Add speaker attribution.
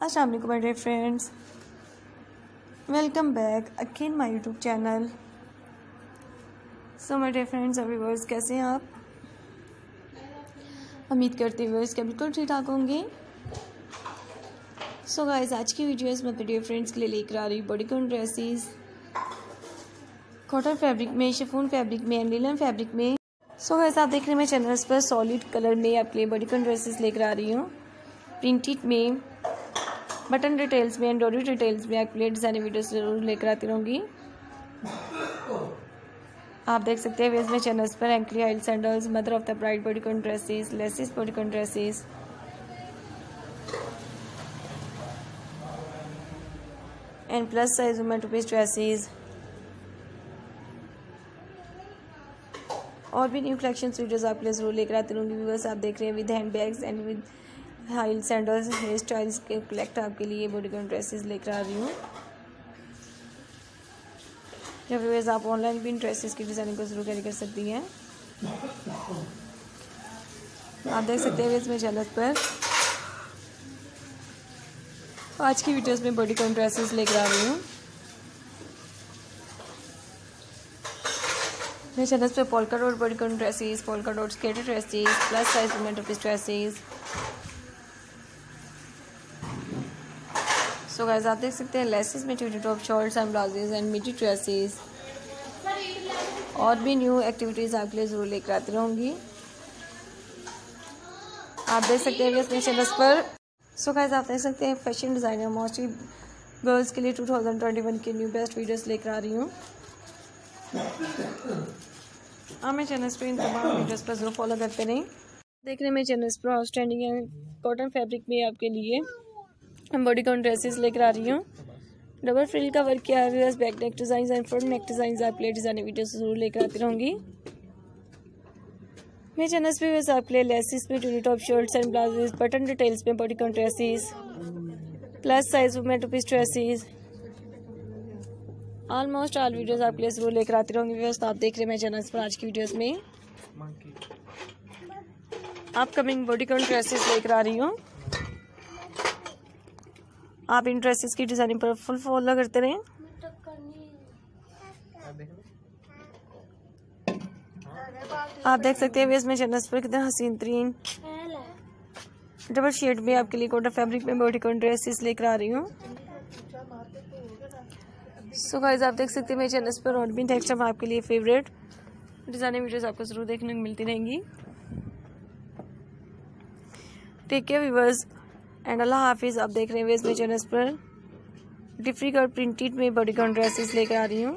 Speaker 1: अस्सलाम वालेकुम my friends welcome back again my YouTube channel so my dear friends अभी वर्स कैसे हैं आप? उम्मीद करते हैं वर्स क्या बिल्कुल ठीक ठाक होंगे। सो गाइस आज की वीडियोस में अपने डियर फ्रेंड्स के लिए लेकर आ रही bodycon dresses cotton fabric में शिफोन फैब्रिक में एंड लिलन फैब्रिक में। सो so गाइस आप देख रहे हैं मैं चैनल्स पर सॉलिड कलर में आपके लिए बॉडी कॉन ड्रेसेस लेकर आ रही हूँ। प्रिंटेड में। बटन डिटेल्स में एंड्रॉयडरी डिटेल्स में लिए डिज़ाइनिंग वीडियोस ज़रूर लेकर आती रहूँगी। आप देख सकते हैं वेज में चैनल्स पर ankle heel sandals mother of the bride bodycon dresses laces bodycon dresses and plus size women two piece dresses और भी न्यू कलेक्शन वीडियोस आपके लिए ज़रूर लेकर आती रहूँगी व्यूवर्स आप देख रहे हैं with hand bags and with high sandals, hair styles के कलेक्ट आपके लिए बॉडीकॉन ड्रेसेस लेकर आ रही हूँ। या फिर आप ऑनलाइन भी इन ड्रेसेस की डिज़ाइनिंग को ज़रूर कैरी कर सकती हैं? आप देख सकते हैं इसमें चैनल पर। आज की वीडियोस में बॉडीकॉन ड्रेसेस लेकर आ रही हूँ। मेरे चैनल पे polka dot bodycon dresses polka dot skater dresses plus size office dresses so guys आप देख सकते हैं लेसेस में छोटे top shorts and blouses and midi dresses और भी न्यू एक्टिविटीज़ आपके लिए ज़रूर लेकर आती रहूँगी। आप देख सकते हैं अपने चैनल्स पर। सो गाइस आप देख सकते हैं फ़ैशन डिज़ाइनर मोस्टली गर्ल्स के लिए 2021 के न्यू बेस्ट वीडियोस लेकर आ रही हूँ। आप मेरे चैनल्स पर इन तमाम वीडियोस पर ज़रूर फॉलो करते रहें। देख रहे हैं मेरे चैनल्स पर आउटस्टैंडिंग है कॉटन फैब्रिक में आपके लिए। बॉडी कॉन ड्रेसेस लेकर आ रही हूँ। डबल फ्रिल का वर्क किया है back neck design and front neck design आप प्ले डिज़ाइन वीडियो ज़रूर लेकर आती रहूँगी। मेरे चैनल्स पे वैसे आपके लिए लेसिस में tunic top shirts and blouses button details में bodycon dresses plus size women two piece dresses almost all videos आपके लिए ज़रूर लेकर आती रहूँगी। व्यवस्था आप देख रहे हैं मेरे चैनल्स पर आज की वीडियोस में। अपकमिंग बॉडी कॉन ड्रेसेस लेकर आ रही हूँ। आप इन ड्रेसेस की डिज़ाइनिंग पर फुल फॉलो करते रहें आप देख सकते हैं इसमें चैनल्स पर कितने हसीन तरीन डबल शेड में आपके लिए कोटा फैब्रिक में बॉडी कॉन ड्रेसेस लेकर आ रही हूँ। सो गाइस आप देख सकते हैं मेरे चैनल्स पर और भी नेक्स्ट टाइम आपके लिए फेवरेट डिज़ाइनिंग वीडियोस आपको ज़रूर देखने को मिलती रहेंगी। टेक केयर व्यूवर्स एंड अल्लाह हाफिज़ आप देख रहे हैं वेस्ट में चैनल्स पर डिफ्री और प्रिंटेड में बॉडी कॉन ड्रेसेस लेकर आ रही हूँ।